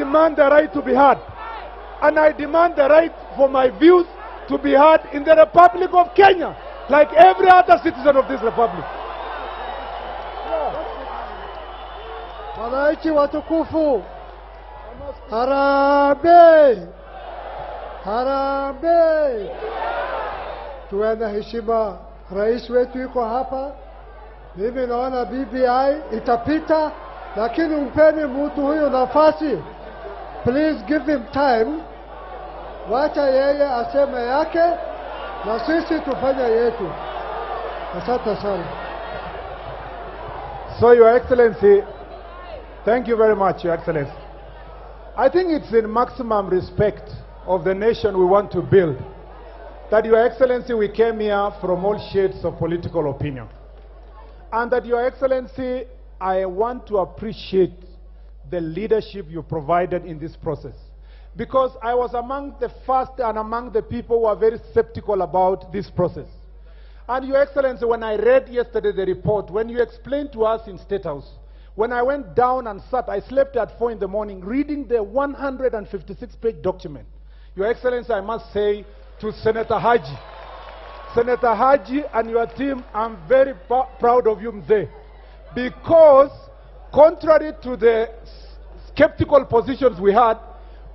demand the right to be heard. And I demand the right for my views to be heard in the Republic of Kenya, like every other citizen of this republic. Wananchi watukufu, harambee, harambee! Tuwe na heshima, rais wetu yuko hapa. Mimi naona BBI itapita, lakini mpeni mtu huyu nafasi. Please give him time, wacha yeye aseme yake na sisi tufanye yetu. Asante sana. So, Your Excellency, thank you very much, Your Excellency. I think it's in maximum respect of the nation we want to build that, Your Excellency, we came here from all shades of political opinion. And that, Your Excellency, I want to appreciate the leadership you provided in this process. Because I was among the first and among the people who are very skeptical about this process. And Your Excellency, when I read yesterday the report, when you explained to us in State House, when I went down and sat, I slept at 4 in the morning reading the 156 page document. Your Excellency, I must say to Senator Haji, Senator Haji and your team, I'm very proud of you, Mzee. Because, contrary to the skeptical positions we had,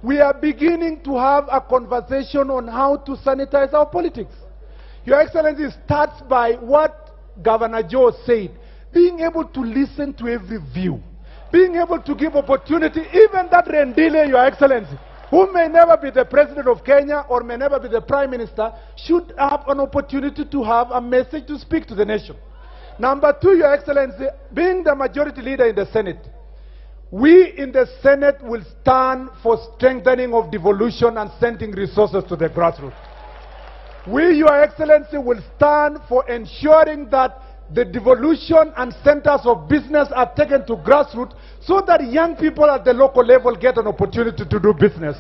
we are beginning to have a conversation on how to sanitize our politics. Your Excellency starts by what Governor Joe said, being able to listen to every view, being able to give opportunity, even that Rendille, Your Excellency, who may never be the President of Kenya or may never be the Prime Minister, should have an opportunity to have a message to speak to the nation. Number two, Your Excellency, being the majority leader in the Senate, we in the Senate will stand for strengthening of devolution and sending resources to the grassroots. We, Your Excellency, will stand for ensuring that the devolution and centers of business are taken to grassroots so that young people at the local level get an opportunity to do business.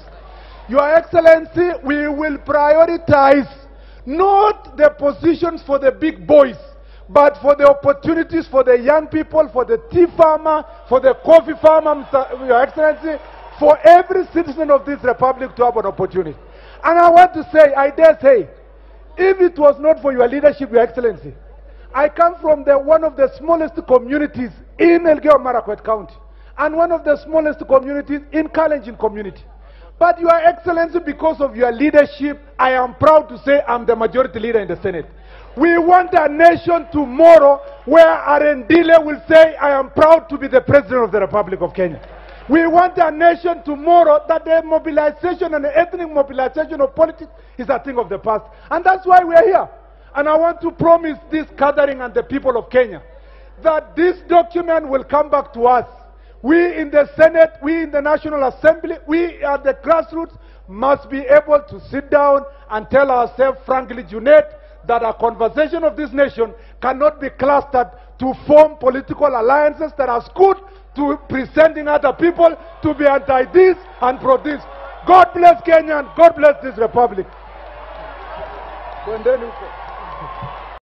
Your Excellency, we will prioritize not the positions for the big boys, but for the opportunities for the young people, for the tea farmer, for the coffee farmer, Mr. Your Excellency, for every citizen of this republic to have an opportunity. And I want to say, I dare say, if it was not for your leadership, Your Excellency, I come from the, one of the smallest communities in Elgeyo Marakwet County and one of the smallest communities in Kalenjin community. But Your Excellency, because of your leadership, I am proud to say I'm the majority leader in the Senate. We want a nation tomorrow where a Rendille will say, I am proud to be the President of the Republic of Kenya. We want a nation tomorrow that the mobilization and the ethnic mobilization of politics is a thing of the past. And that's why we are here. And I want to promise this gathering and the people of Kenya that this document will come back to us. We in the Senate, we in the National Assembly, we at the grassroots must be able to sit down and tell ourselves frankly, Junet, that a conversation of this nation cannot be clustered to form political alliances that are skewed to presenting other people to be anti this and pro this. God bless Kenya and God bless this republic.